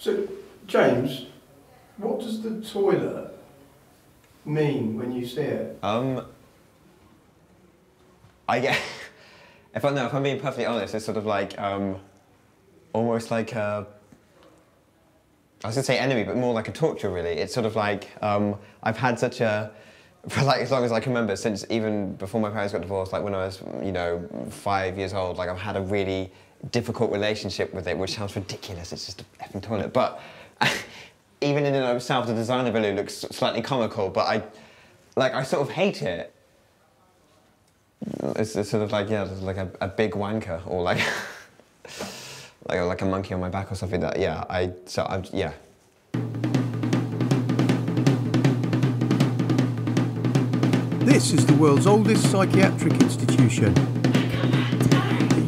So, James, what does the toilet mean when you see it? Um, I get. If I know, if I'm being perfectly honest, it's sort of like um, almost like a. I was gonna say enemy, but more like a torture, really. It's sort of like um, I've had such a for like as long as I can remember, since even before my parents got divorced, like when I was, you know, five years old, like I've had a really difficult relationship with it, which sounds ridiculous. It's just a effing toilet, but even in and of itself, the design of it looks slightly comical. But I, like, I sort of hate it. It's, it's sort of like yeah, like a, a big wanker or like like like a monkey on my back or something. That yeah, I so I'm yeah. This is the world's oldest psychiatric institution.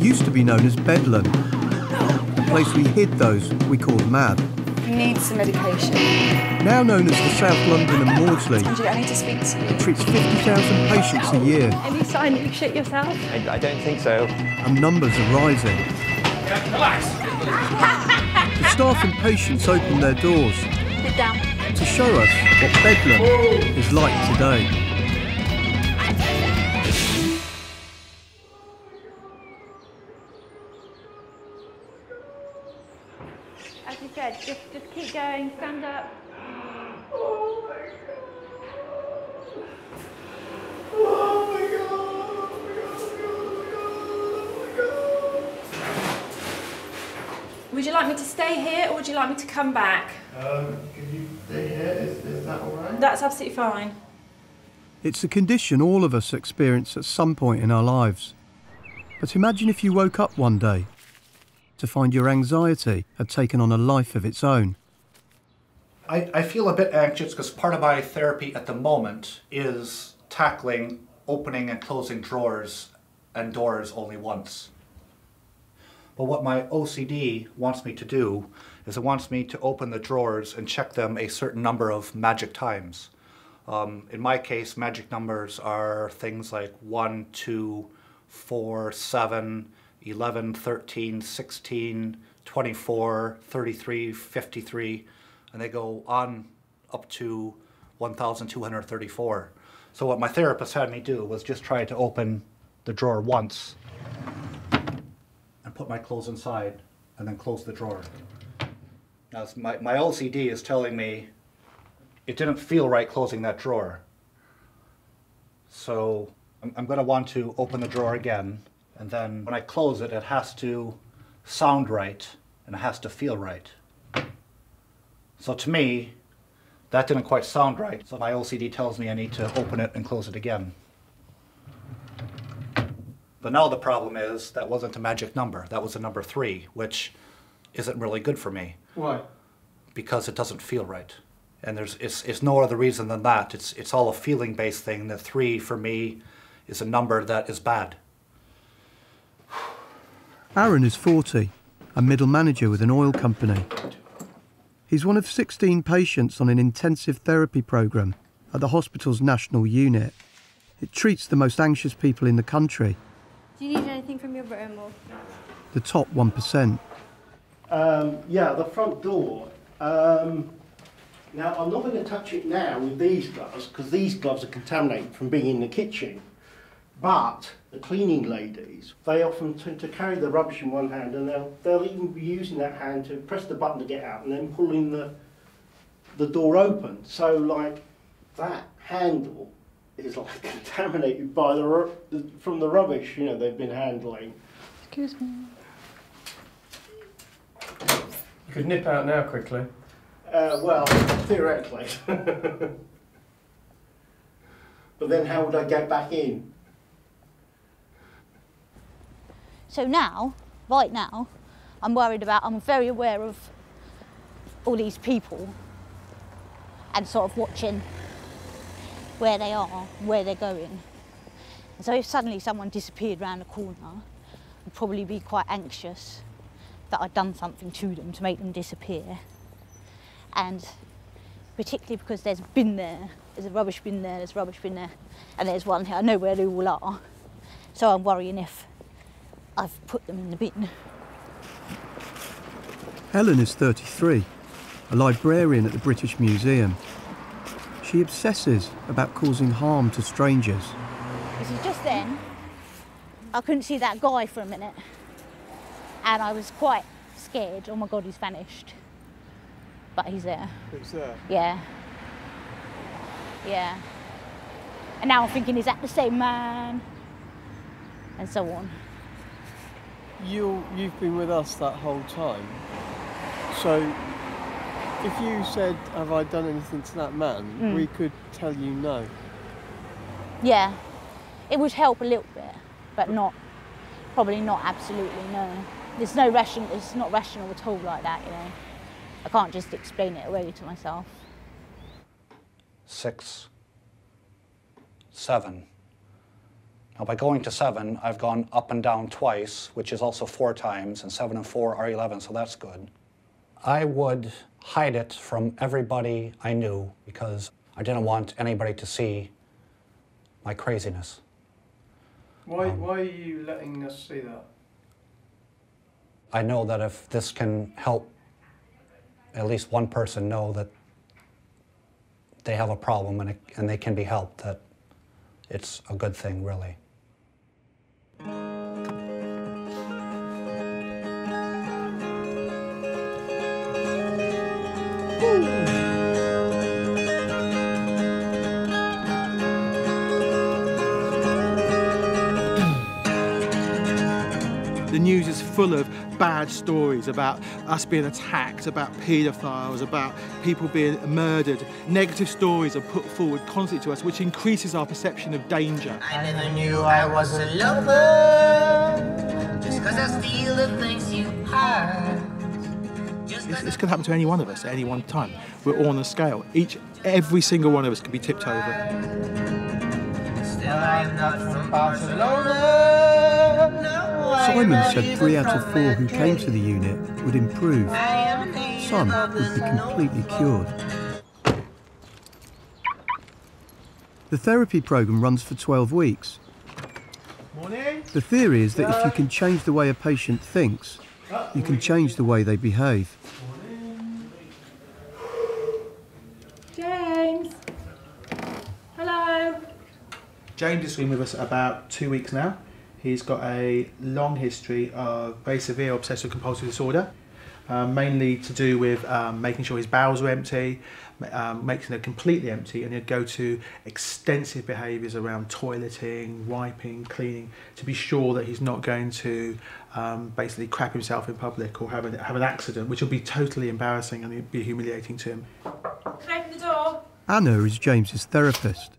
It used to be known as Bedlam, the place we hid those we called mad. You need some medication. Now known as the South London and Maudsley, Angie, I need to speak to you. it treats 50,000 patients a year, Any sign that you shit yourself? I, I don't think so. and numbers are rising. Relax. The staff and patients open their doors Sit down. to show us what Bedlam is like today. As you said, just just keep going. Stand up. Oh my God. Oh my God. Oh my God. Would you like me to stay here or would you like me to come back? Um, can you stay here? Is, is that alright? That's absolutely fine. It's a condition all of us experience at some point in our lives. But imagine if you woke up one day to find your anxiety had taken on a life of its own. I, I feel a bit anxious because part of my therapy at the moment is tackling opening and closing drawers and doors only once. But what my OCD wants me to do is it wants me to open the drawers and check them a certain number of magic times. Um, in my case, magic numbers are things like 1, 2, 4, 7, 11, 13, 16, 24, 33, 53, and they go on up to 1,234. So what my therapist had me do was just try to open the drawer once and put my clothes inside and then close the drawer. Now my, my OCD is telling me it didn't feel right closing that drawer. So I'm, I'm going to want to open the drawer again and then when I close it, it has to sound right and it has to feel right. So to me, that didn't quite sound right. So my OCD tells me I need to open it and close it again. But now the problem is that wasn't a magic number. That was a number three, which isn't really good for me Why? because it doesn't feel right. And there's it's, it's no other reason than that. It's it's all a feeling based thing. The three for me is a number that is bad. Aaron is 40, a middle manager with an oil company. He's one of 16 patients on an intensive therapy programme at the hospital's national unit. It treats the most anxious people in the country, Do you need anything from your room or? the top 1%. Um, yeah, the front door. Um, now, I'm not going to touch it now with these gloves because these gloves are contaminated from being in the kitchen. But the cleaning ladies, they often tend to carry the rubbish in one hand and they'll, they'll even be using that hand to press the button to get out and then pulling the, the door open. So, like, that handle is like contaminated by the, from the rubbish, you know, they've been handling. Excuse me. You could nip out now quickly. Uh, well, theoretically. but then how would I get back in? So now, right now, I'm worried about, I'm very aware of all these people and sort of watching where they are, where they're going. And so if suddenly someone disappeared round the corner, I'd probably be quite anxious that I'd done something to them to make them disappear. And particularly because there's bin there, there's a rubbish bin there, there's a rubbish bin there, and there's one here, I know where they all are. So I'm worrying if I've put them in the bin. Helen is 33, a librarian at the British Museum. She obsesses about causing harm to strangers. This is just then. I couldn't see that guy for a minute. And I was quite scared. Oh my god, he's vanished. But he's there. It's there. Yeah. Yeah. And now I'm thinking, is that the same man? And so on. You, you've been with us that whole time. So, if you said, Have I done anything to that man? Mm. we could tell you no. Yeah. It would help a little bit, but not, probably not absolutely, no. There's no ration, it's not rational at all like that, you know. I can't just explain it away to myself. Six, seven. Now, by going to seven, I've gone up and down twice, which is also four times, and seven and four are 11, so that's good. I would hide it from everybody I knew because I didn't want anybody to see my craziness. Why, um, why are you letting us see that? I know that if this can help at least one person know that they have a problem and, it, and they can be helped, that it's a good thing, really. News is full of bad stories about us being attacked, about paedophiles, about people being murdered. Negative stories are put forward constantly to us, which increases our perception of danger. I never knew I was a lover. Just cause I steal the things you have. This, this could happen to any one of us at any one time. We're all on a scale. Each, every single one of us could be tipped over. Still, I am not from Barcelona. No, I Simon said three out of four who came to the unit would improve. Some would be completely cured. The therapy programme runs for 12 weeks. Morning. The theory is that if you can change the way a patient thinks, you can change the way they behave. James. Hello. James has been with us about two weeks now. He's got a long history of very severe obsessive compulsive disorder, um, mainly to do with um, making sure his bowels were empty, um, making them completely empty, and he'd go to extensive behaviours around toileting, wiping, cleaning, to be sure that he's not going to um, basically crap himself in public or have, a, have an accident, which would be totally embarrassing and be humiliating to him. Can I open the door? Anna is James's therapist.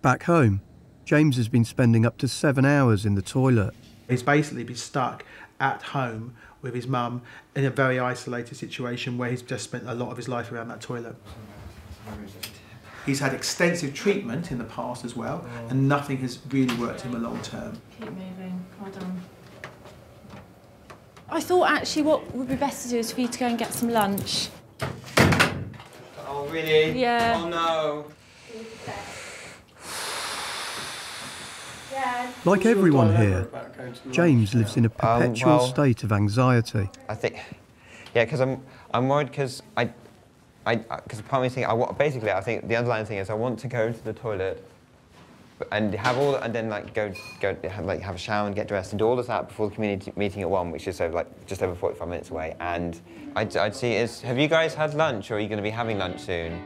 Back home, James has been spending up to seven hours in the toilet. He's basically been stuck at home with his mum in a very isolated situation where he's just spent a lot of his life around that toilet. He's had extensive treatment in the past as well, and nothing has really worked in the long term. Keep moving. Well done. I thought actually what would be best to do is for you to go and get some lunch. Oh, really? Yeah. Oh, no. Like everyone here, James lives in a Um, perpetual well- state of anxiety. I think, yeah, because I'm, I'm worried because I, I, because part of me thinking, I want, basically, I think the underlying thing is I want to go to the toilet and have all, and then like go, go, have, like have a shower and get dressed and do all of that before the community meeting at one, which is over, like just over 45 minutes away. And I'd, I'd see is, have you guys had lunch or are you going to be having lunch soon?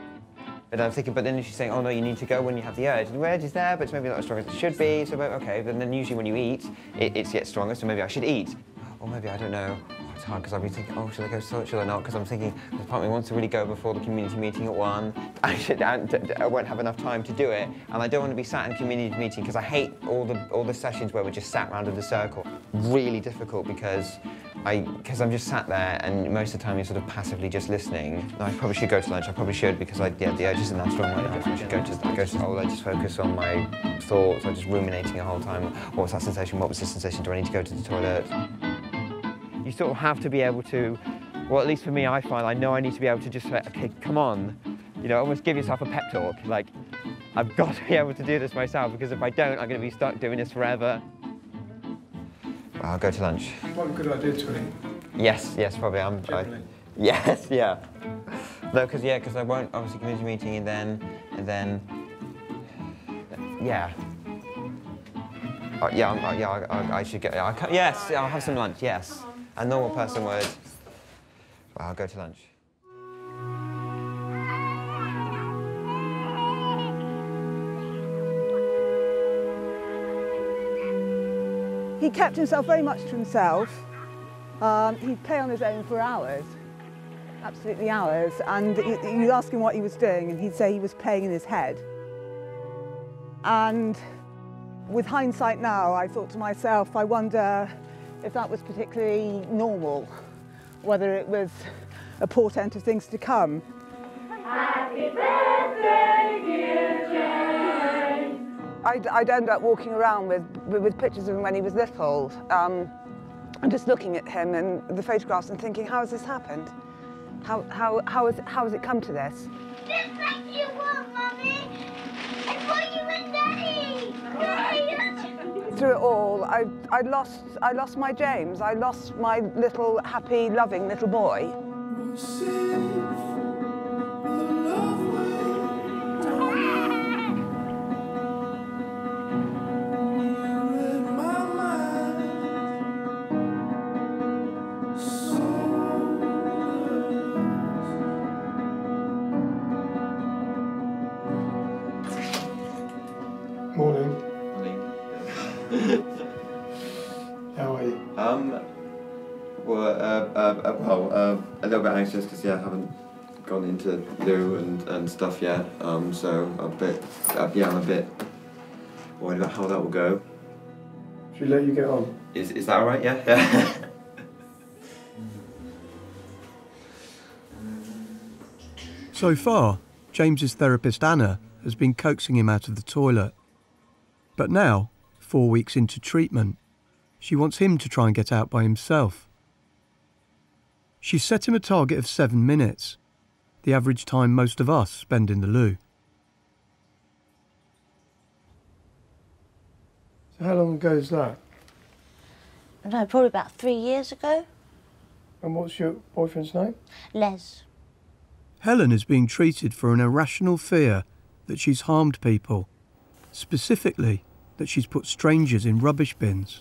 But I'm thinking, but then she's saying, oh no, you need to go when you have the urge. And the urge is there, but it's maybe not as strong as it should be. So, okay, but then usually when you eat, it, it gets stronger, so maybe I should eat. Or maybe, I don't know. Oh, it's hard because I've been thinking, oh, should I go toilet, should I not? Because I'm thinking, the part of me wants to really go before the community meeting at one. I, should, and I won't have enough time to do it. And I don't want to be sat in community meeting because I hate all the, all the sessions where we're just sat round in a circle. Really difficult because I, because I'm just sat there and most of the time you're sort of passively just listening. I probably should go to lunch. I probably should because I, yeah, the urge isn't that strong right now. So I should go to, go to, oh, I just focus on my thoughts. I'm just ruminating the whole time. What was that sensation? What was the sensation? Do I need to go to the toilet? You sort of have to be able to, well, at least for me, I find I know I need to be able to just say, okay, come on. You know, almost give yourself a pep talk. Like, I've got to be able to do this myself because if I don't, I'm going to be stuck doing this forever. I'll go to lunch. What a good idea to eat. Yes, yes, probably. I'm, I. Yes, yeah. No, because yeah, because I won't obviously community meeting and then and then yeah. Uh, yeah, I'm, uh, yeah, I, I, I should get. I yes, I'll have some lunch. Yes, a normal person would. Well, I'll go to lunch. He kept himself very much to himself. Um, he'd play on his own for hours, absolutely hours. And you, you'd ask him what he was doing, and he'd say he was playing in his head. And with hindsight now, I thought to myself, I wonder if that was particularly normal, whether it was a portent of things to come. Happy birthday. I'd, I'd end up walking around with, with, with pictures of him when he was little, um, and just looking at him and the photographs and thinking, how has this happened? How, how, how, has, how has it come to this? Just like you want, Mummy. And for you and Daddy. Daddy. Through it all, I, I, lost, I lost my James. I lost my little, happy, loving little boy. Little bit anxious because yeah, I haven't gone into loo and, and stuff yet. Um, so a bit, uh, yeah, I'm a bit worried about how that will go. Should we let you get on? Is is that alright? Yeah. Yeah. So far, James's therapist Anna has been coaxing him out of the toilet. But now, four weeks into treatment, she wants him to try and get out by himself. She's set him a target of seven minutes, the average time most of us spend in the loo. So how long ago is that? No, probably about three years ago. And what's your boyfriend's name? Les. Helen is being treated for an irrational fear that she's harmed people, specifically that she's put strangers in rubbish bins.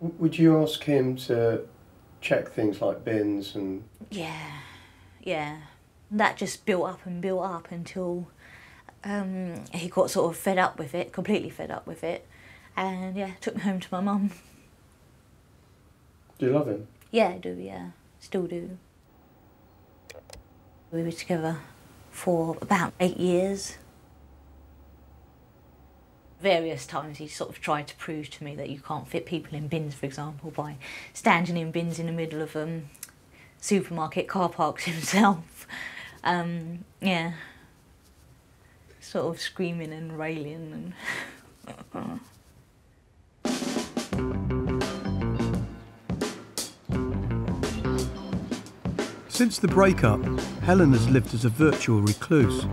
Would you ask him to check things like bins and Yeah, yeah. That just built up and built up until um, he got sort of fed up with it, completely fed up with it, and yeah, took me home to my mum. do you love him? Yeah, I do, yeah, still do. We were together for about eight years. Various times he sort of tried to prove to me that you can't fit people in bins, for example, by standing in bins in the middle of um, supermarket car parks himself. Um, yeah, sort of screaming and railing and. Since the breakup, Helen has lived as a virtual recluse.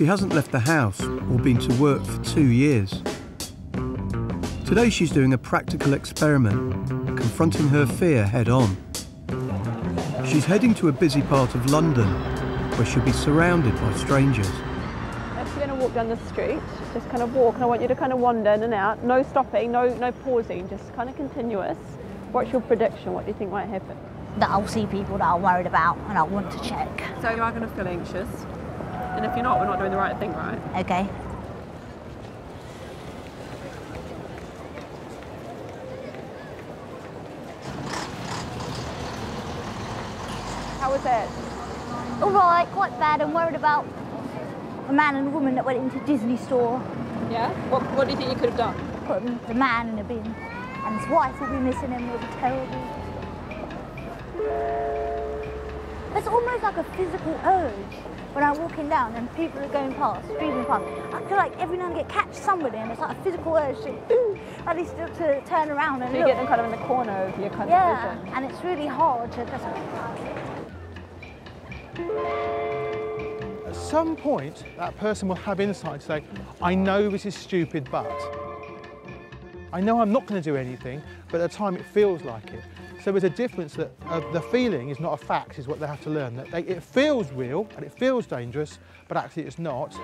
She hasn't left the house or been to work for two years. Today she's doing a practical experiment, confronting her fear head on. She's heading to a busy part of London where she'll be surrounded by strangers. If you're going to walk down the street, just kind of walk, and I want you to kind of wander in and out. No stopping, no no pausing, just kind of continuous. What's your prediction? What do you think might happen? That I'll see people that I'm worried about and I want to check. So you are going to feel anxious, and if you're not, we're not doing the right thing, right? Okay. How was it? All right, quite bad. I'm worried about a man and a woman that went into Disney store. Yeah. What What do you think you could have done? Put the man in a bin, and his wife will be missing him. It'll be terrible. It's almost like a physical urge when I'm walking down and people are going past, streaming past. I feel like every now and again catch somebody, and it's like a physical urge to at least to, to turn around and So you look. get them kind of in the corner of your kind yeah, of vision. and it's really hard to just. At some point, that person will have insight to say, I know this is stupid, but. I know I'm not going to do anything, but at the time it feels like it. So there's a difference that uh, the feeling is not a fact, is what they have to learn. That they, it feels real and it feels dangerous, but actually it's not.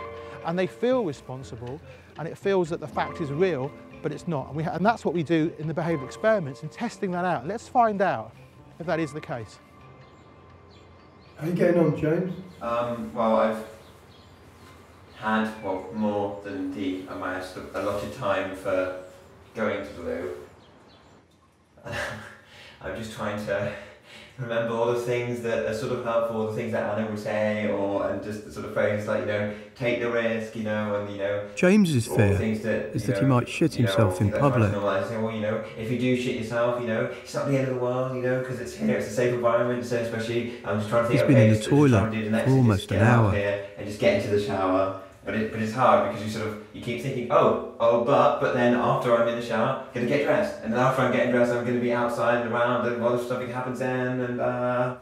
And they feel responsible and it feels that the fact is real, but it's not. And, we and that's what we do in the behavioural experiments and testing that out. Let's find out if that is the case. How are you getting on, James? Um, well, I've had well more than the amount of allotted time for going to the loo. I'm just trying to remember all the things that are sort of helpful, the things that Anna would say, or and just the sort of phrases like you know, take the risk, you know, and you know. James's fear that, is you that he might shit you know, himself in things like public. well, you know, if you do shit yourself, you know, it's not the end of the world, you know, because it's here, it's a safe environment. So especially, I'm just trying to think. He's been okay, in the so just try toilet the for almost an hour. Here and just get into the shower. But it, but it's hard because you sort of you keep thinking, oh, oh, but but then after I'm in the shower, I'm gonna get dressed, and then after I'm getting dressed, I'm gonna be outside and around, and all this stuff happens then, and uh.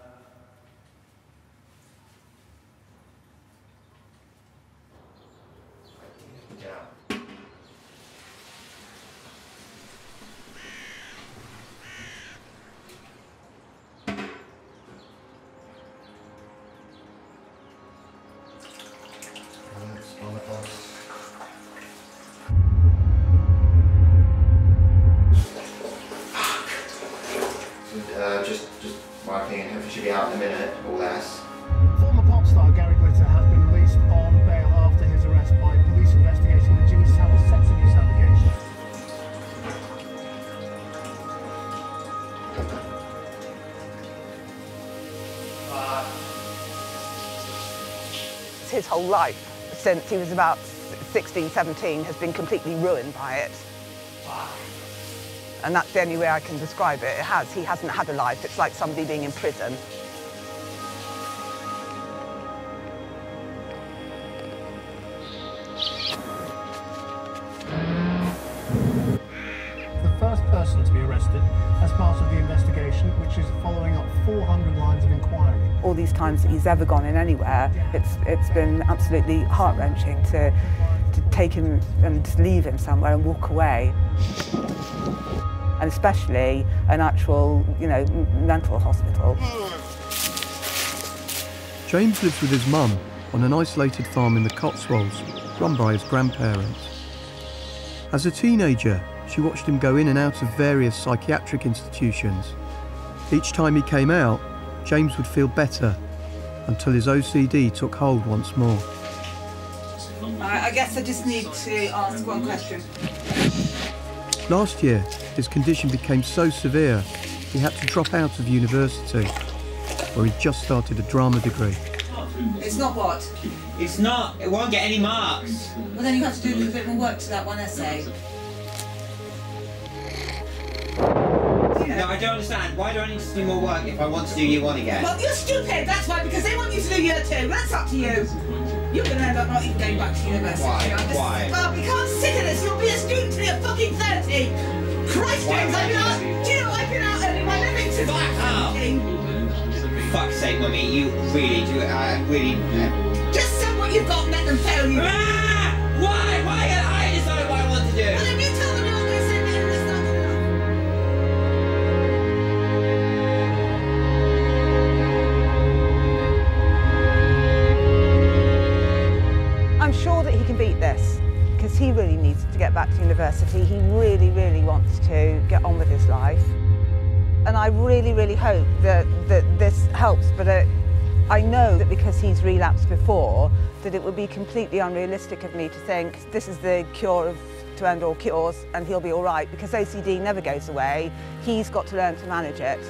Life, since he was about 16, 17, has been completely ruined by it. And that's the only way I can describe it. It has. He hasn't had a life. It's like somebody being in prison. All these times that he's ever gone in anywhere, it's, it's been absolutely heart-wrenching to, to take him and leave him somewhere and walk away. And especially an actual, you know, mental hospital. James lives with his mum on an isolated farm in the Cotswolds, run by his grandparents. As a teenager, she watched him go in and out of various psychiatric institutions. Each time he came out, James would feel better until his OCD took hold once more. I guess I just need to ask one question. Last year, his condition became so severe he had to drop out of university, where he'd just started a drama degree. It's not what? It's not. It won't get any marks. Well, then you have to do a little bit more work to that one essay. No, I don't understand. Why do I need to do more work if I want to do year one again? Well, you're stupid, that's why, because they want you to do year two. That's up to you. You're going to end up not even going back to university. Why? I'm just- Why? Well, we can't sit in this. You'll be a student till you're fucking 30. Christ, Why? James, I've been out. Do you know I've been out earning my living since was 17. Fuck's sake, mummy, you really do. I really. uh, Just send what you've got and let them fail you. Ah! Why? University. He really, really wants to get on with his life. And I really, really hope that, that this helps. But uh, I know that because he's relapsed before, that it would be completely unrealistic of me to think this is the cure of, to end all cures and he'll be all right because OCD never goes away. He's got to learn to manage it.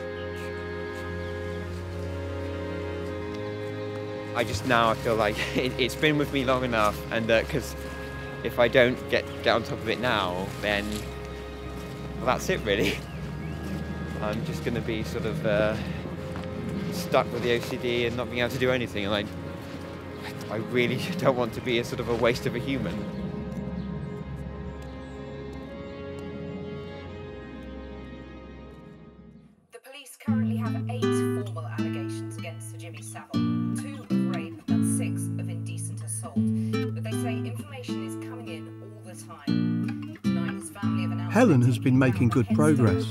I just now I feel like it, it's been with me long enough, and because if I don't get get on top of it now, then well, that's it really. I'm just going to be sort of uh, stuck with the OCD and not being able to do anything, and I I really don't want to be a sort of a waste of a human. Helen has been making good progress.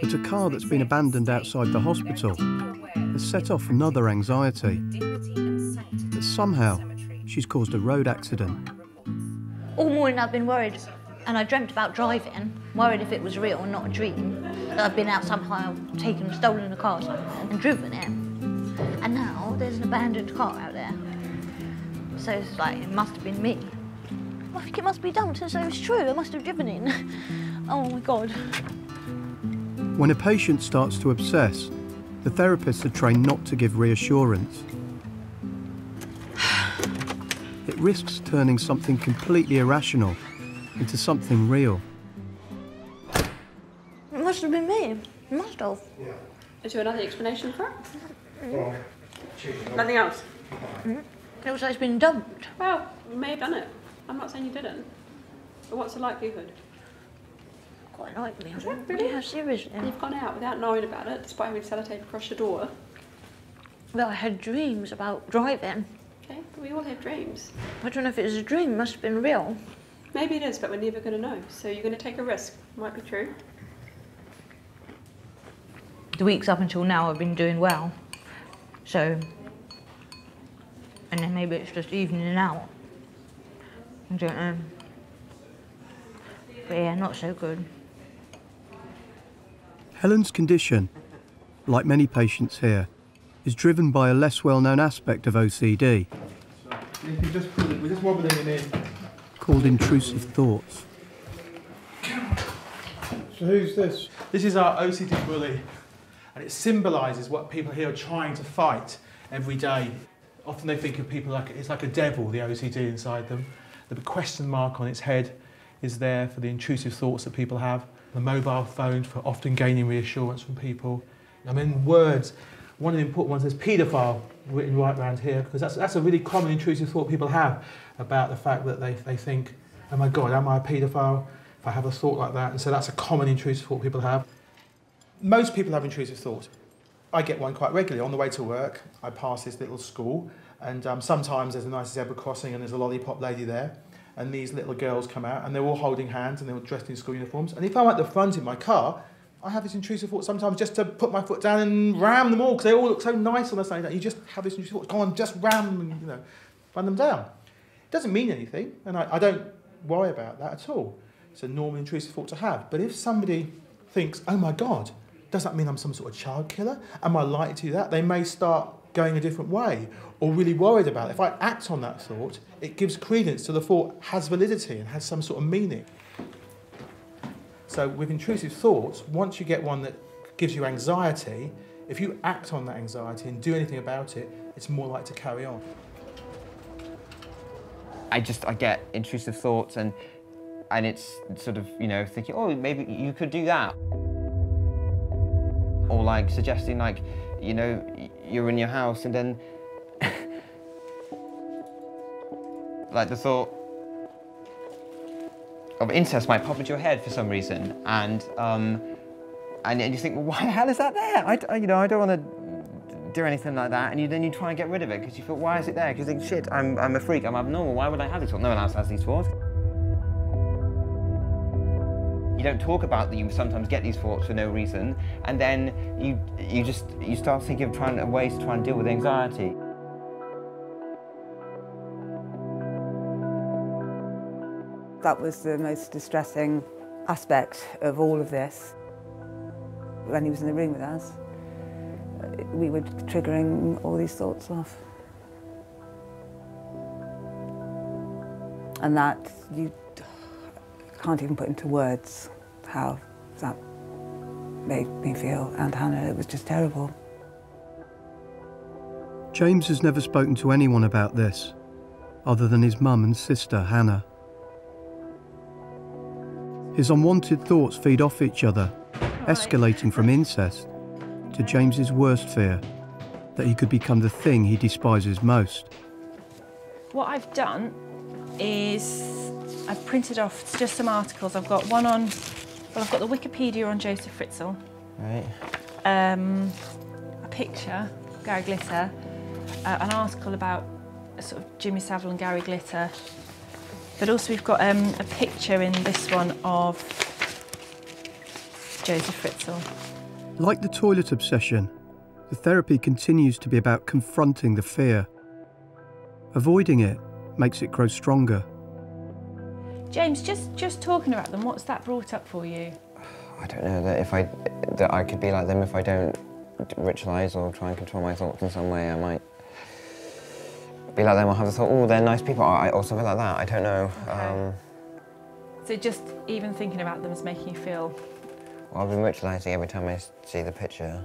But a car that's been abandoned outside the hospital has set off another anxiety. That somehow she's caused a road accident. All morning I've been worried, and I dreamt about driving, worried if it was real and not a dream. That I've been out somehow, taken, stolen a car and driven it. And now there's an abandoned car out there. So it's like, it must have been me. I think it must be dumped, and so it's true. I must have driven in. oh my God. When a patient starts to obsess, the therapists are trained not to give reassurance. It risks turning something completely irrational into something real. It must have been me. It must have. Is there another explanation for it? Nothing else? Mm-hmm. It looks like it's been dumped. Well, you may have done it. I'm not saying you didn't. But what's the likelihood? Quite likely. Yeah, really? Yeah, seriously. You've gone out without knowing about it, despite having sellotape across your door. Well, I had dreams about driving. Okay, but we all have dreams. I don't know if it was a dream. It must have been real. Maybe it is, but we're never going to know. So you're going to take a risk. Might be true. The weeks up until now I've been doing well. So, and then maybe it's just evening out. I don't know. Um, but yeah, not so good. Helen's condition, like many patients here, is driven by a less well-known aspect of OCD If you just put it, we're just wobbling it in. called intrusive thoughts. So who's this? This is our OCD bully, and it symbolises what people here are trying to fight every day. Often they think of people like it's like a devil, the OCD inside them. The question mark on its head is there for the intrusive thoughts that people have. The mobile phone for often gaining reassurance from people. I mean, words. One of the important ones is paedophile written right around here because that's, that's a really common intrusive thought people have about the fact that they, they think, oh my God, am I a paedophile? If I have a thought like that. And so that's a common intrusive thought people have. Most people have intrusive thoughts. I get one quite regularly. On the way to work, I pass this little school, and um, sometimes there's a nice zebra crossing and there's a lollipop lady there. And these little girls come out and they're all holding hands and they're all dressed in school uniforms. And if I'm at the front in my car, I have this intrusive thought sometimes just to put my foot down and ram them all because they all look so nice on the side. You just have this intrusive thought, go on, just ram them you know, run them down. It doesn't mean anything, and I, I don't worry about that at all. It's a normal intrusive thought to have. But if somebody thinks, oh my God, does that mean I'm some sort of child killer? Am I likely to do that? They may start going a different way or really worried about it. If I act on that thought, it gives credence to the thought has validity and has some sort of meaning. So with intrusive thoughts, once you get one that gives you anxiety, if you act on that anxiety and do anything about it, it's more likely to carry on. I just I get intrusive thoughts and and it's sort of you know thinking oh maybe you could do that or like suggesting like you know you're in your house and then like the thought of incest might pop into your head for some reason and um and, and you think well why the hell is that there? I, I- you know I don't want to do anything like that. And you, then you try and get rid of it because you feel why is it there? Because you think shit. I'm, I'm a freak. I'm abnormal. Why would I have this thought no one else has these thoughts you don't talk about that you sometimes get these thoughts for no reason and then you you just you start thinking of trying ways to try and deal with anxiety That was the most distressing aspect of all of this. When he was in the room with us, we were triggering all these thoughts off. And that you can't even put into words how that made me feel and Hannah. It was just terrible. James has never spoken to anyone about this, other than his mum and sister, Hannah. His unwanted thoughts feed off each other, escalating from incest to James's worst fear that he could become the thing he despises most. What I've done is I've printed off just some articles. I've got one on, well, I've got the Wikipedia on Josef Fritzl, right um, a picture, Gary Glitter, uh, an article about sort of Jimmy Savile and Gary Glitter. But also we've got um, a picture in this one of Josef Fritzl. Like the toilet obsession, the therapy continues to be about confronting the fear. Avoiding it makes it grow stronger. James, just just talking about them, what's that brought up for you? I don't know that if I that I could be like them if I don't ritualize or try and control my thoughts in some way. I might be like them or have the thought, oh, they're nice people. or feel like that. I don't know. Um, So just even thinking about them is making you feel well, I've been ritualizing every time I see the picture.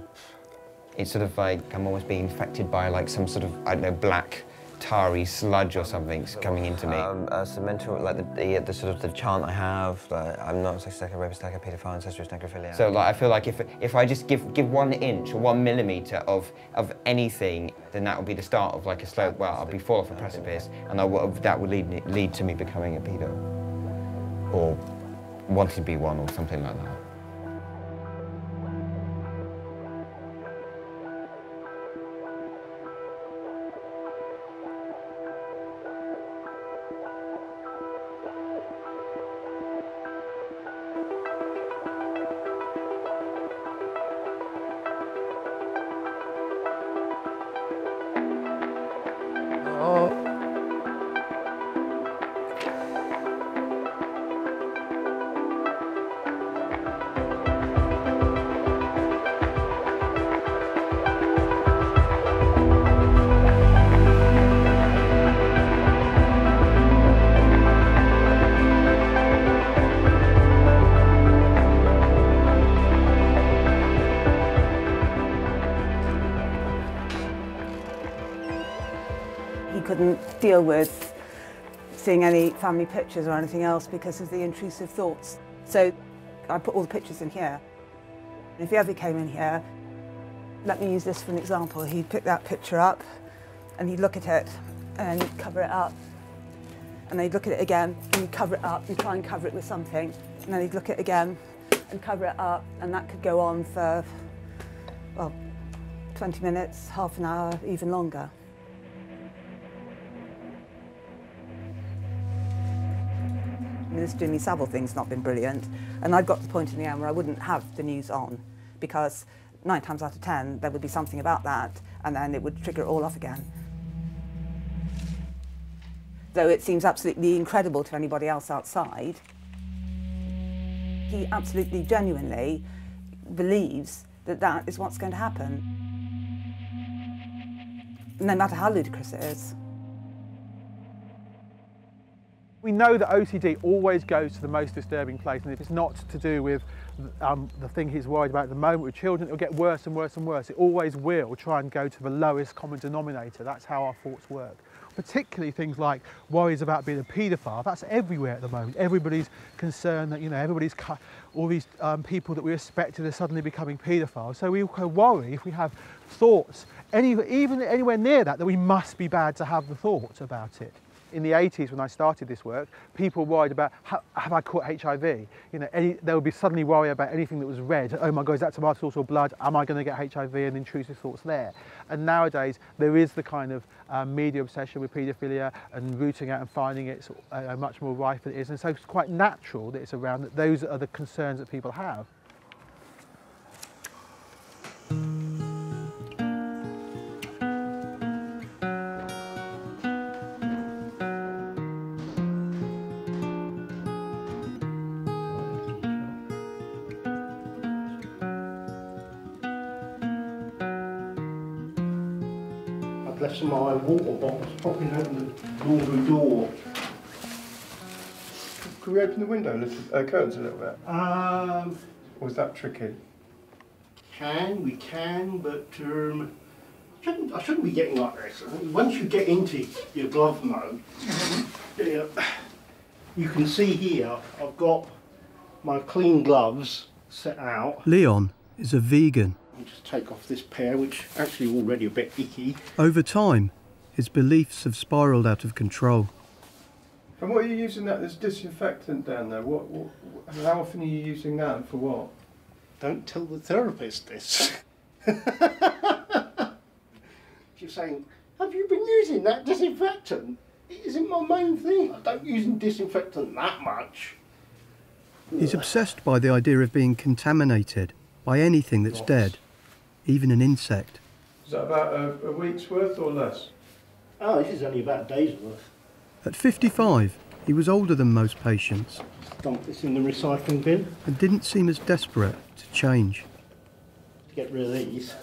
It's sort of like I'm always being infected by like some sort of I don't know black tarry sludge or something coming into me. Um, uh, so mental, like the, the, the sort of the chant I have, like, I'm not a sex stacker, rapist stacker, paedophile, incestuous necrophilia. So like I feel like if if I just give give one inch or one millimeter of of anything, then that will be the start of like a slope. Well, I'll be fall off a precipice, and I will, that would lead lead to me becoming a pedo, or wanting to be one, or something like that. Deal with seeing any family pictures or anything else because of the intrusive thoughts. So I put all the pictures in here. If he ever came in here, let me use this for an example. He'd pick that picture up and he'd look at it and he'd cover it up. And then he'd look at it again and he'd cover it up and try and cover it with something. And then he'd look at it again and cover it up. And that could go on for, well, 20 minutes, half an hour, even longer. This Jimmy Savile thing's not been brilliant. And I'd got to the point in the end where I wouldn't have the news on because nine times out of ten, there would be something about that and then it would trigger it all off again. Though it seems absolutely incredible to anybody else outside, he absolutely genuinely believes that that is what's going to happen. No matter how ludicrous it is. We know that OCD always goes to the most disturbing place, and if it's not to do with um, the thing he's worried about at the moment with children, it'll get worse and worse and worse. It always will try and go to the lowest common denominator. That's how our thoughts work. Particularly things like worries about being a paedophile. That's everywhere at the moment. Everybody's concerned that you know everybody's cu- all these um, people that we respected are suddenly becoming paedophiles. So we worry if we have thoughts, any, even anywhere near that, that we must be bad to have the thoughts about it in the 80s when I started this work, people worried about have, I caught HIV? You know, any, they would be suddenly worried about anything that was red. Oh my God, is that tomato sauce or blood? Am I going to get HIV and intrusive thoughts there? And nowadays there is the kind of um, media obsession with paedophilia and rooting out and finding it uh, much more rife than it is. And so it's quite natural that it's around that those are the concerns that people have. I've left some of my water bottles popping open the laundry door. Could we open the window, a little, uh, curtains a little bit? Um, Or is that tricky? can, we can, but um, shouldn't, I shouldn't be getting like this. Once you get into your glove mode, yeah, you can see here I've got my clean gloves set out. Leon is a vegan. I'll just take off this pair, which actually already a bit icky. Over time, his beliefs have spiralled out of control. And what are you using that? There's disinfectant down there. What, what, how often are you using that and for what? Don't tell the therapist this. She's saying, have you been using that disinfectant? It isn't my main thing. I don't use disinfectant that much. He's obsessed by the idea of being contaminated by anything that's dead, even an insect. Is that about a, a week's worth or less? Oh, this is only about a day's worth. At 55, he was older than most patients Dump this in the recycling bin. and didn't seem as desperate to change. Get rid of these.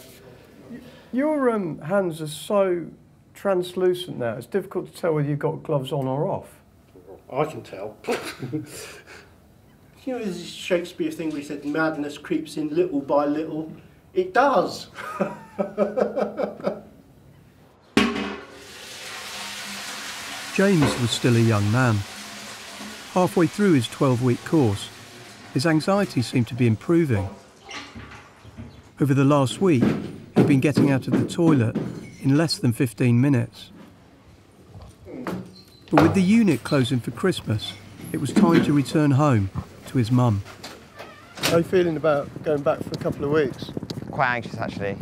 Your um, hands are so translucent now, it's difficult to tell whether you've got gloves on or off. I can tell. you know, there's this Shakespeare thing where he said madness creeps in little by little. It does. James was still a young man. Halfway through his 12 week course, his anxiety seemed to be improving. Over the last week, he'd been getting out of the toilet in less than 15 minutes. But with the unit closing for Christmas, it was time to return home to his mum. How are you feeling about going back for a couple of weeks? Quite anxious actually.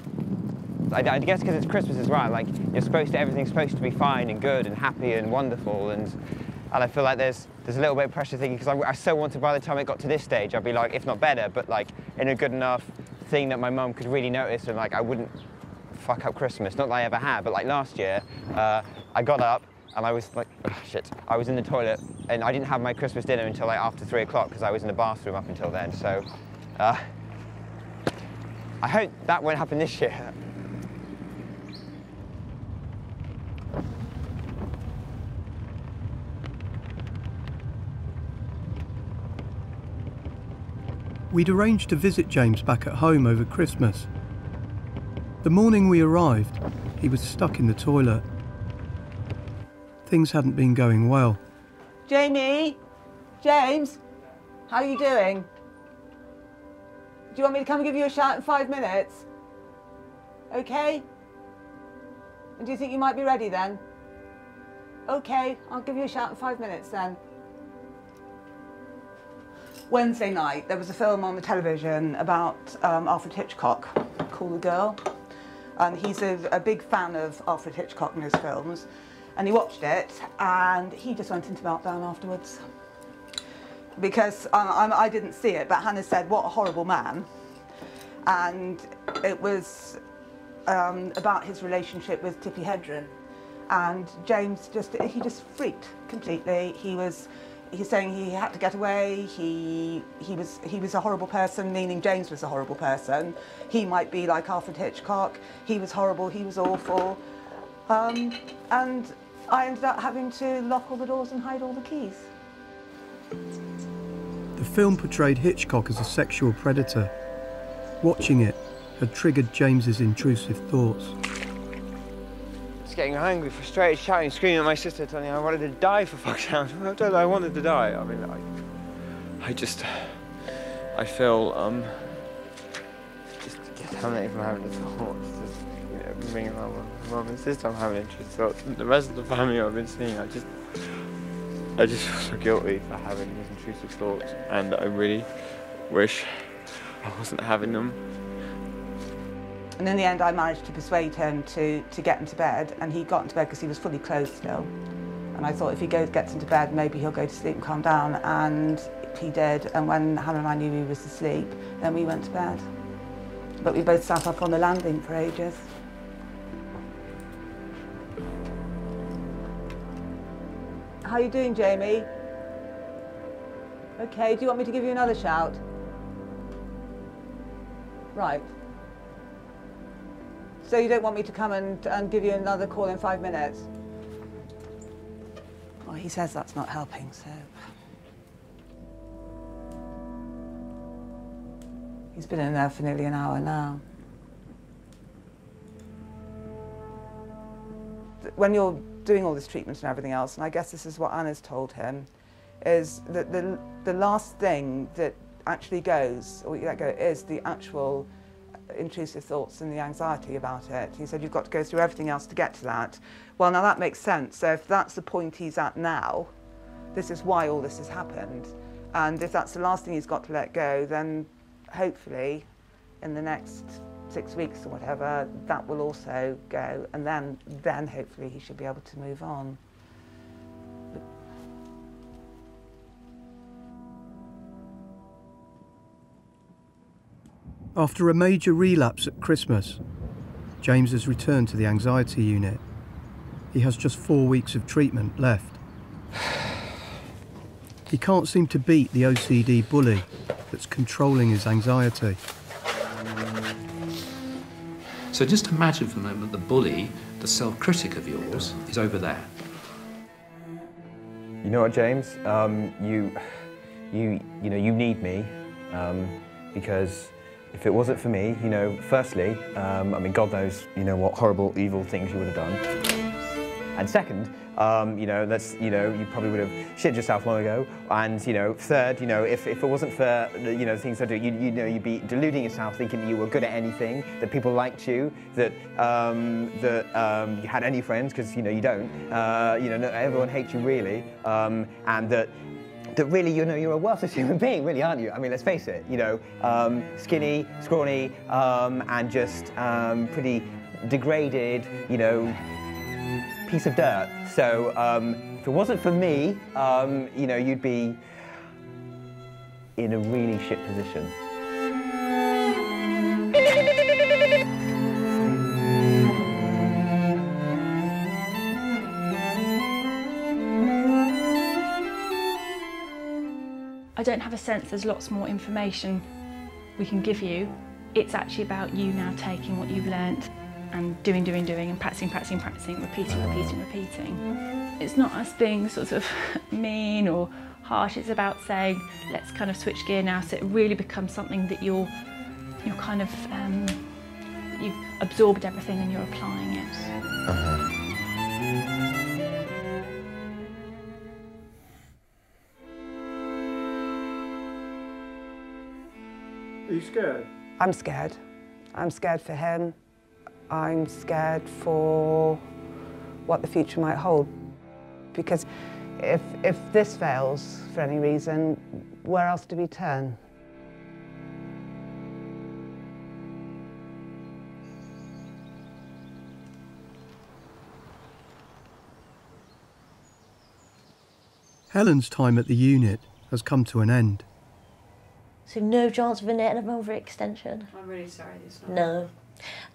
I, I guess because it's Christmas as well. Like you're supposed to, everything's supposed to be fine and good and happy and wonderful, and and I feel like there's there's a little bit of pressure thinking because I, I so wanted by the time it got to this stage, I'd be like, if not better, but like in a good enough thing that my mum could really notice and like I wouldn't fuck up Christmas. Not that I ever had, but like last year, uh, I got up and I was like, oh, shit, I was in the toilet and I didn't have my Christmas dinner until like after three o'clock because I was in the bathroom up until then. So uh, I hope that won't happen this year. We'd arranged to visit James back at home over Christmas. The morning we arrived, he was stuck in the toilet. Things hadn't been going well. Jamie? James? How are you doing? Do you want me to come and give you a shout in five minutes? Okay? And do you think you might be ready then? Okay, I'll give you a shout in five minutes then. Wednesday night, there was a film on the television about um, Alfred Hitchcock called The Girl. And he's a, a big fan of Alfred Hitchcock and his films. And he watched it and he just went into meltdown afterwards. Because um, I'm, I didn't see it, but Hannah said, What a horrible man. And it was um, about his relationship with Tippi Hedren. And James just, he just freaked completely. He was, he's saying he had to get away. He, he, was, he was a horrible person, meaning James was a horrible person. He might be like Alfred Hitchcock. He was horrible, he was awful. Um, and I ended up having to lock all the doors and hide all the keys. The film portrayed Hitchcock as a sexual predator. Watching it had triggered James's intrusive thoughts. Just getting angry, frustrated, shouting, screaming at my sister, telling her I wanted to die for fuck's sake. I wanted to die. I mean, I, I just, I feel, um, just contaminated from having the thoughts. Just, you know, around my mum and sister, I'm having intrusive thoughts. The rest of the family I've been seeing, I just, I just feel so guilty for having these intrusive thoughts. And I really wish I wasn't having them. And in the end, I managed to persuade him to, to get into bed, and he got into bed because he was fully clothed still. And I thought if he goes, gets into bed, maybe he'll go to sleep and calm down. And he did. And when Hannah and I knew he was asleep, then we went to bed. But we both sat up on the landing for ages. How you doing, Jamie? Okay, do you want me to give you another shout? Right. So you don't want me to come and, and give you another call in five minutes? Well, he says that's not helping, so... He's been in there for nearly an hour now. When you're doing all this treatment and everything else, and I guess this is what Anna's told him, is that the, the last thing that actually goes, or you let go, is the actual intrusive thoughts and the anxiety about it. He said, you've got to go through everything else to get to that. Well, now that makes sense. So if that's the point he's at now, this is why all this has happened. And if that's the last thing he's got to let go, then hopefully in the next six weeks or whatever, that will also go. And then, then hopefully he should be able to move on. After a major relapse at Christmas, James has returned to the anxiety unit. He has just four weeks of treatment left. He can't seem to beat the OCD bully that's controlling his anxiety. So just imagine for a moment the bully, the self-critic of yours, is over there. You know what, James? Um, you, you, you know, you need me um, because if it wasn't for me, you know, firstly, um, I mean, God knows, you know, what horrible, evil things you would have done. And second, um, you know, that's, you know, you probably would have shit yourself long ago. And, you know, third, you know, if, if it wasn't for, you know, things I do, you, you know, you'd be deluding yourself thinking that you were good at anything, that people liked you, that, um, that um, you had any friends, because, you know, you don't. Uh, you know, no, everyone hates you really. Um, and that that really, you know, you're a worthless human being, really, aren't you? I mean, let's face it, you know, um, skinny, scrawny, um, and just um, pretty degraded, you know, piece of dirt. So um, if it wasn't for me, um, you know, you'd be in a really shit position. I don't have a sense there's lots more information we can give you. It's actually about you now taking what you've learnt and doing, doing, doing, and practicing, practicing, practicing, repeating, repeating, repeating. It's not us being sort of mean or harsh. It's about saying, let's kind of switch gear now, so it really becomes something that you're, you're kind of, um, you've absorbed everything and you're applying it. Are you scared? I'm scared. I'm scared for him. I'm scared for what the future might hold. Because if, if this fails for any reason, where else do we turn? Helen's time at the unit has come to an end. So no chance of a net of overextension? I'm really sorry, it's not. No.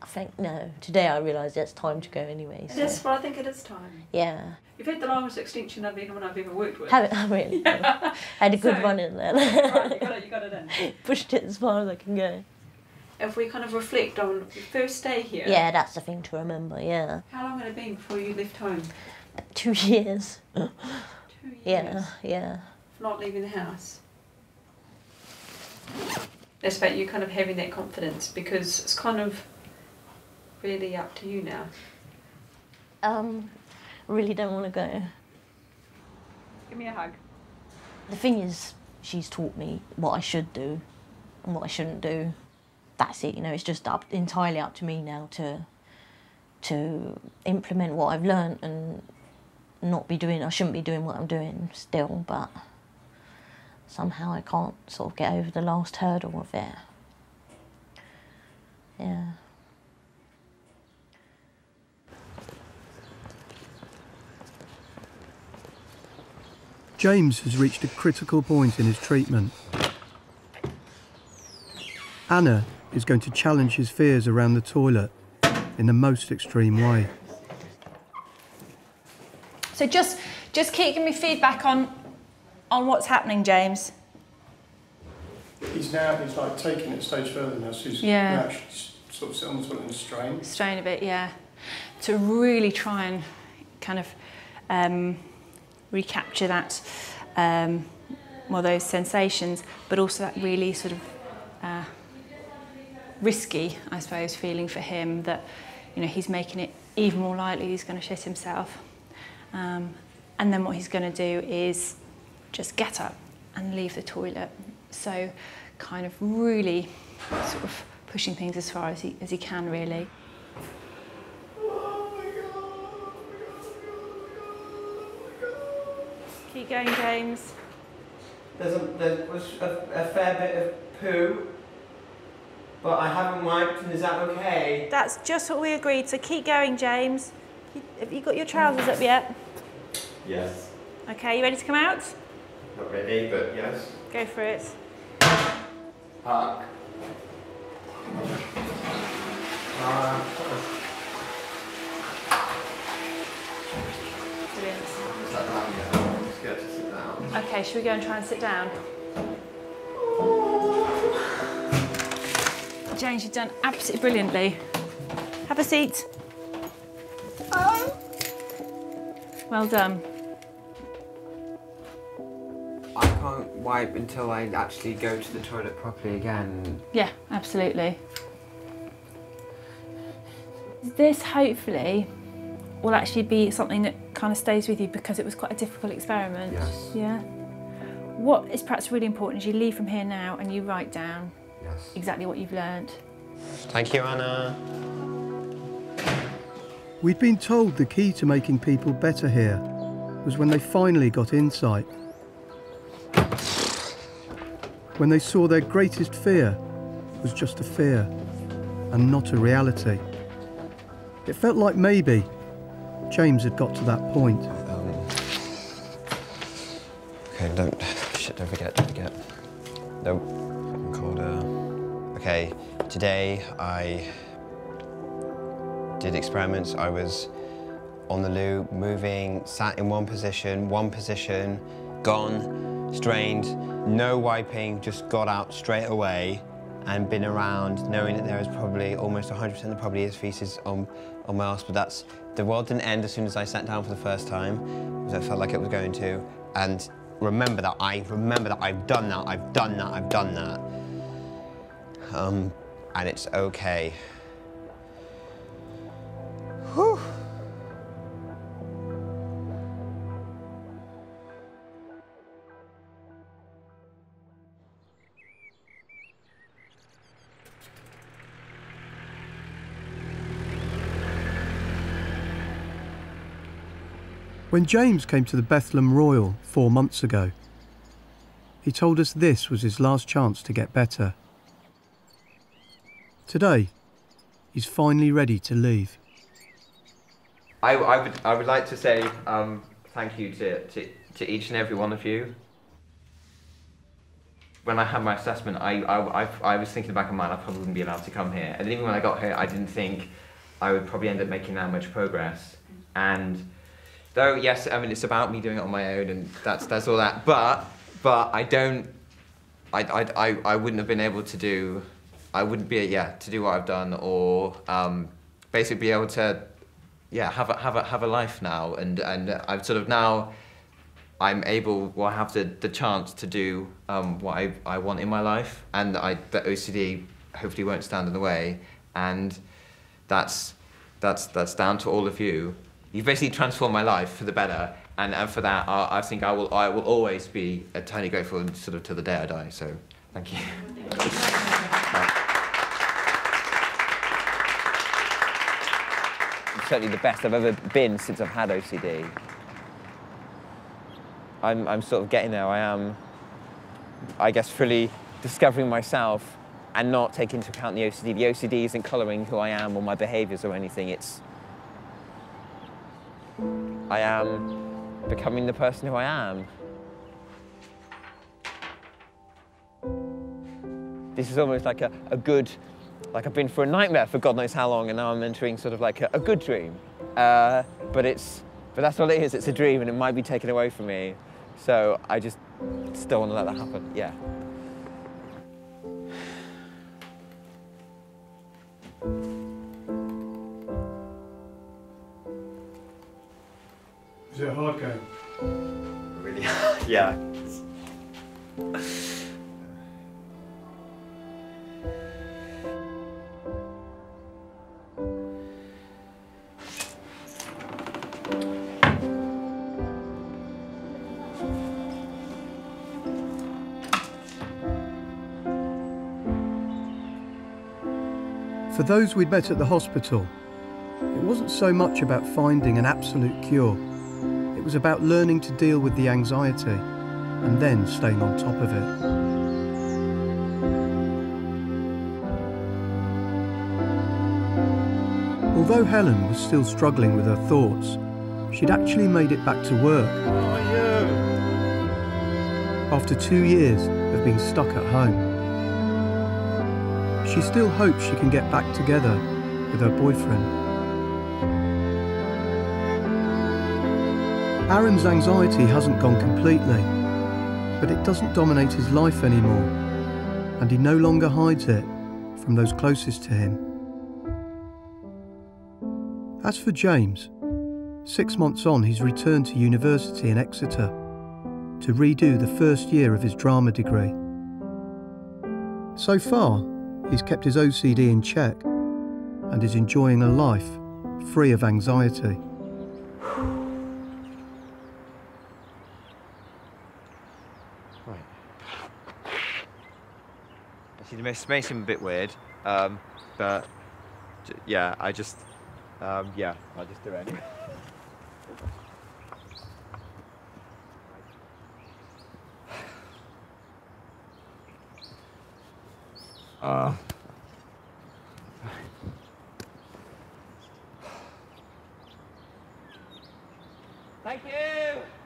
I think no. Today I realised it's time to go anyway. So. is, well, I think it is time. Yeah. You've had the longest extinction of anyone I've ever worked with. Have it, I really. I had a good So- run in there. right, you got it, you got it in. Pushed it as far as I can go. If we kind of reflect on your first day here. Yeah, that's the thing to remember, yeah. How long had it been before you left home? Two years. Two years. yeah. of Not leaving the house. It's about you kind of having that confidence because it's kind of really up to you now. Um, really don't want to go. Give me a hug. The thing is, she's taught me what I should do and what I shouldn't do. That's it, you know, it's just up entirely up to me now to to implement what I've learnt and not be doing I shouldn't be doing what I'm doing still, but somehow I can't sort of get over the last hurdle of it. Yeah. James has reached a critical point in his treatment. Anna is going to challenge his fears around the toilet in the most extreme way. So just just keep giving me feedback on on what's happening, James. He's now, he's like taking it a stage further now, so he's Yeah. actually sort of sit on the toilet and strain. Strain a bit, yeah. To really try and kind of um, recapture that, um, well, those sensations, but also that really sort of uh, risky, I suppose, feeling for him that, you know, he's making it even more likely he's going to shit himself. Um, and then what he's going to do is just get up and leave the toilet. So kind of really sort of pushing things as far as he, as he can really. Keep going, James. There's a, there was a, a fair bit of poo, but I haven't wiped, and is that okay? That's just what we agreed, so keep going, James. Have you got your trousers up yet? Yes. Okay, you ready to come out? Not ready, but yes. Go for it. Park. Okay, should we go and try and sit down? James, you've done absolutely brilliantly. Have a seat. Oh. Well done. I can't wipe until I actually go to the toilet properly again. Yeah, absolutely. This hopefully will actually be something that kind of stays with you because it was quite a difficult experiment. Yes. Yeah. What is perhaps really important is you leave from here now and you write down Yes. exactly what you've learned. Thank you, Anna. We'd been told the key to making people better here was when they finally got insight. When they saw their greatest fear was just a fear and not a reality. It felt like maybe James had got to that point. Um, okay, don't. Shit, don't forget, don't forget. Nope. Recorder. Okay, today I did experiments. I was on the loo, moving, sat in one position, one position, gone, strained, no wiping, just got out straight away and been around knowing that there is probably almost 100% there probably is feces on, on my ass, but that's, the world didn't end as soon as I sat down for the first time, because I felt like it was going to, and remember that, I remember that I've done that, I've done that, I've done that. Um, and it's okay. When James came to the Bethlem Royal four months ago, he told us this was his last chance to get better. Today, he's finally ready to leave. I, I would I would like to say um, thank you to, to, to each and every one of you. When I had my assessment, I, I, I, I was thinking back in my mind I probably wouldn't be allowed to come here. And even when I got here, I didn't think I would probably end up making that much progress. And though yes, I mean it's about me doing it on my own, and that's that's all that. But but I don't. I, I, I, I wouldn't have been able to do. I wouldn't be yeah to do what I've done or um, basically be able to yeah have a have a have a life now and and I've sort of now I'm able well I have the, the chance to do um, what I, I want in my life and I the OCD hopefully won't stand in the way and that's that's that's down to all of you you've basically transformed my life for the better and, and for that I, I think I will I will always be eternally grateful and sort of to the day I die so thank you certainly the best I've ever been since I've had OCD. I'm, I'm sort of getting there. I am, I guess, fully discovering myself and not taking into account the OCD. The OCD isn't colouring who I am or my behaviours or anything. It's, I am becoming the person who I am. This is almost like a, a good like I've been for a nightmare for God knows how long, and now I'm entering sort of like a, a good dream. Uh, but it's, but that's all it is. It's a dream, and it might be taken away from me. So I just still want to let that happen. Yeah. Those we'd met at the hospital, it wasn't so much about finding an absolute cure. It was about learning to deal with the anxiety and then staying on top of it. Although Helen was still struggling with her thoughts, she'd actually made it back to work. Oh, After two years of being stuck at home. She still hopes she can get back together with her boyfriend. Aaron's anxiety hasn't gone completely, but it doesn't dominate his life anymore, and he no longer hides it from those closest to him. As for James, six months on, he's returned to university in Exeter to redo the first year of his drama degree. So far, he's kept his OCD in check and is enjoying a life free of anxiety. Right. Actually, this may seem a bit weird, um, but yeah, I just, um, yeah, I'll just do it anyway. Uh, Thank you.